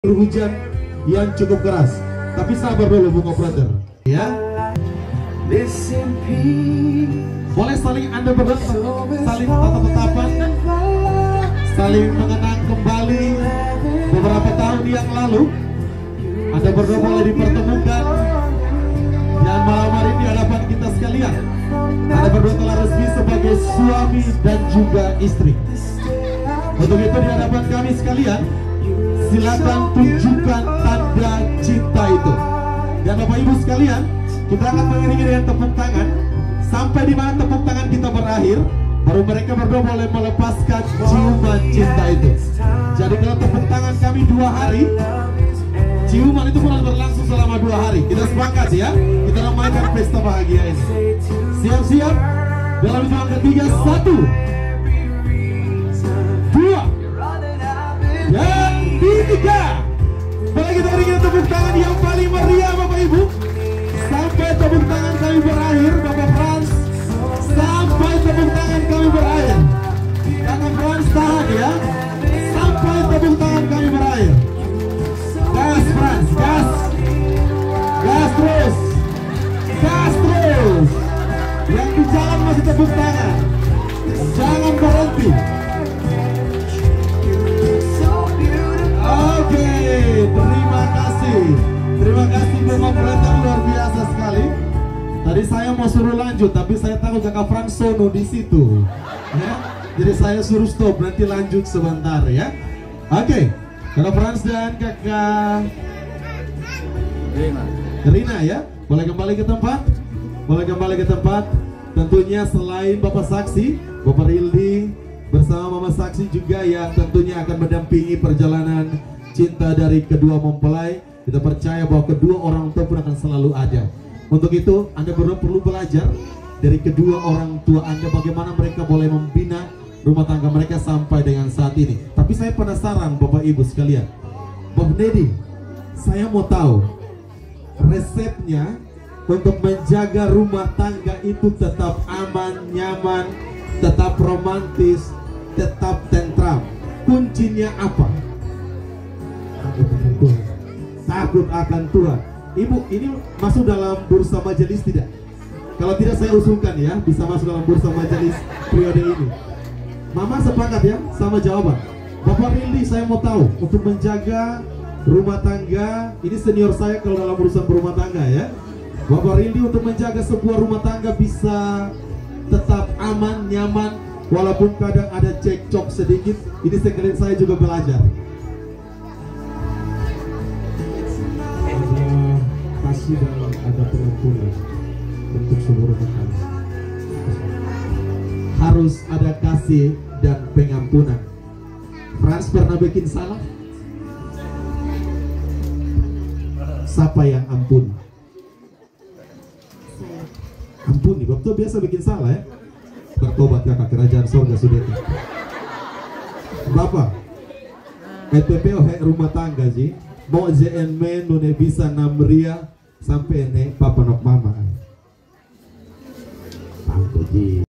hujan yang cukup keras. Tapi sabar dulu Bung Operator. Ya. Boleh saling Anda berdua saling tatap-tatapan, saling mengenang kembali beberapa tahun yang lalu. Anda berdua boleh dipertemukan dan malam hari ini hadapan kita sekalian. Anda berdua telah resmi sebagai suami dan juga istri. Untuk itu di hadapan kami sekalian, silakan tunjukkan tanda cinta itu. Dan Bapak Ibu sekalian, kita akan mengiringi dengan tepuk tangan sampai di mana tepuk tangan kita berakhir, baru mereka berdua boleh melepaskan ciuman cinta itu. Jadi kalau tepuk tangan kami dua hari, ciuman itu pun berlangsung selama dua hari. Kita sepakat ya, kita ramaikan pesta bahagia ini. Siap-siap dalam hitungan ketiga satu, tahan ya. Sampai tepuk tangan kami berakhir. Gas Frans, gas. Gas terus. Gas terus. Yang di jalan masih tepuk tangan. Jangan berhenti. Oke, terima kasih. Terima kasih Bung Operator luar biasa sekali. Tadi saya mau suruh lanjut, tapi saya tahu kakak Frank Sono di situ. Ya, jadi saya suruh stop, nanti lanjut sebentar ya. Oke, kakak Frans dan kakak Rina ya, boleh kembali ke tempat? Boleh kembali ke tempat. Tentunya selain Bapak Saksi, Bapak Rildi bersama Mama Saksi juga yang tentunya akan mendampingi perjalanan cinta dari kedua mempelai. Kita percaya bahwa kedua orang tua pun akan selalu ada. Untuk itu, Anda berdua perlu belajar dari kedua orang tua Anda bagaimana mereka boleh membina rumah tangga mereka sampai dengan saat ini. Tapi saya penasaran Bapak Ibu sekalian. Bob Nedi, saya mau tahu resepnya untuk menjaga rumah tangga itu tetap aman, nyaman, tetap romantis, tetap tentram. Kuncinya apa? Takut akan Tuhan. Takut akan Tuhan. Ibu, ini masuk dalam bursa majelis tidak? Kalau tidak saya usulkan ya, bisa masuk dalam bursa majelis periode ini. Mama sepakat ya sama jawaban. Bapak Rildi saya mau tahu untuk menjaga rumah tangga, ini senior saya kalau dalam urusan berumah tangga ya. Bapak Rildi untuk menjaga sebuah rumah tangga bisa tetap aman, nyaman, walaupun kadang ada cekcok sedikit. Ini sekalian saya juga belajar. ada kasih dan ada pengampunan untuk seluruh rumah tangga. Harus ada kasih dan pengampunan. Frans pernah bikin salah? Siapa yang ampun? Ampuni, waktu biasa bikin salah ya. Bertobat kakak kerajaan sorga sudah. Bapak, ETP oh rumah tangga ji. Mau JN men nune bisa namria sampai ne papa nok mama. Pangko ji.